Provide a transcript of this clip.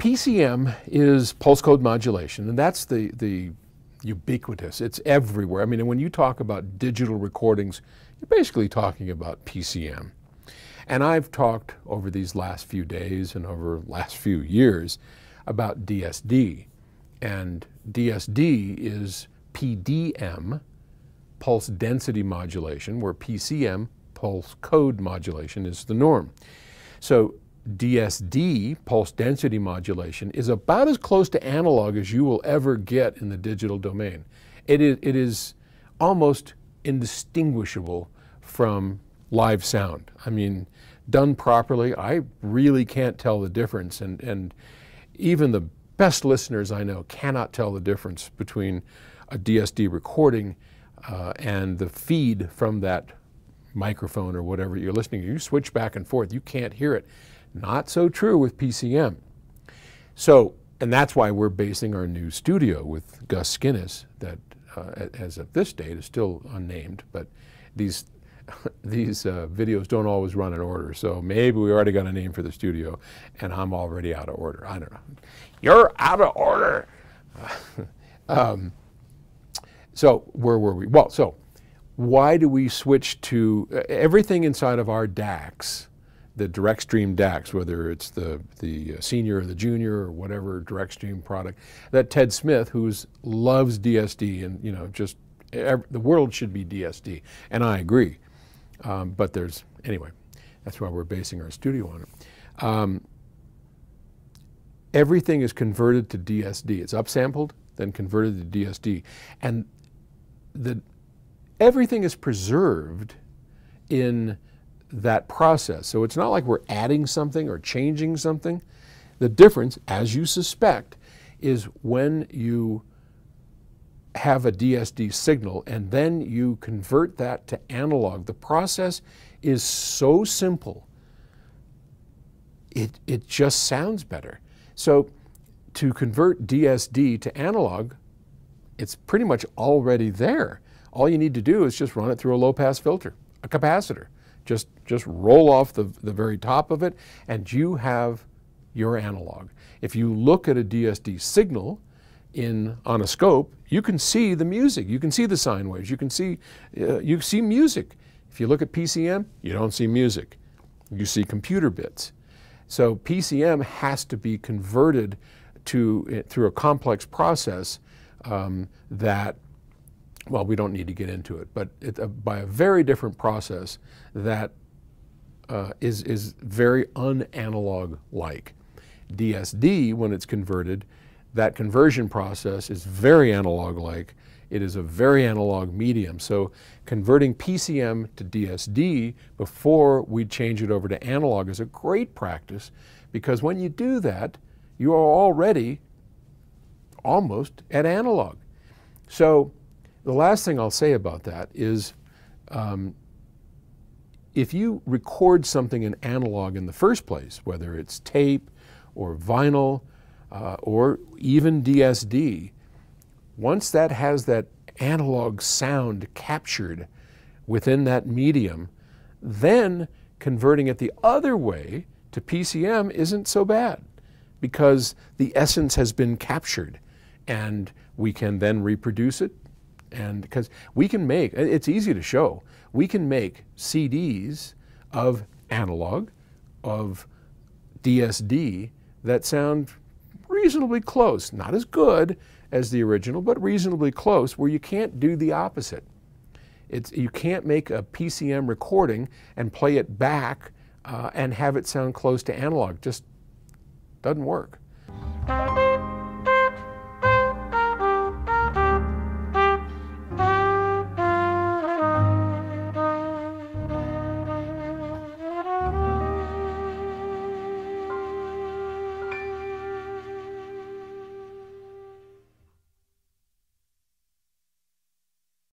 PCM is pulse code modulation, and that's the, the ubiquitous. It's everywhere. I mean, when you talk about digital recordings, you're basically talking about PCM. And I've talked over these last few days and over last few years about DSD. And DSD is PDM, pulse density modulation, where PCM, pulse code modulation, is the norm. So DSD, pulse density modulation, is about as close to analog as you will ever get in the digital domain. It is, it is almost indistinguishable from live sound. I mean, done properly, I really can't tell the difference. And, and even the best listeners I know cannot tell the difference between a DSD recording uh, and the feed from that microphone or whatever you're listening to. You switch back and forth, you can't hear it. Not so true with PCM. So, and that's why we're basing our new studio with Gus Skinas, that uh, as of this date is still unnamed, but these these uh, videos don't always run in order. So maybe we already got a name for the studio, and I'm already out of order. I don't know. You're out of order. um, so where were we? Well, so why do we switch to uh, everything inside of our DACs? The direct stream DACs, whether it's the, the senior or the junior or whatever direct stream product, that Ted Smith, who loves DSD and, you know, just every, the world should be DSD. And I agree. Um, but there's, anyway, that's why we're basing our studio on it. Um, everything is converted to DSD. It's upsampled, then converted to DSD. And the, everything is preserved in that process. So it's not like we're adding something or changing something. The difference, as you suspect, is when you have a DSD signal and then you convert that to analog. The process is so simple, it, it just sounds better. So to convert DSD to analog, it's pretty much already there. All you need to do is just run it through a low pass filter, a capacitor. Just, just roll off the, the very top of it and you have your analog. If you look at a DSD signal in, on a scope, you can see the music. You can see the sine waves. You can see, uh, you see music. If you look at PCM, you don't see music. You see computer bits. So PCM has to be converted to, through a complex process um, that well, we don't need to get into it, but it, uh, by a very different process that uh, is is very unanalog-like. DSD, when it's converted, that conversion process is very analog-like. It is a very analog medium. So converting PCM to DSD before we change it over to analog is a great practice because when you do that, you are already almost at analog. So the last thing I'll say about that is um, if you record something in analog in the first place, whether it's tape or vinyl uh, or even DSD, once that has that analog sound captured within that medium, then converting it the other way to PCM isn't so bad because the essence has been captured and we can then reproduce it and because we can make it's easy to show. We can make CDs of analog of DSD that sound reasonably close. Not as good as the original but reasonably close where you can't do the opposite. It's you can't make a PCM recording and play it back uh, and have it sound close to analog. Just doesn't work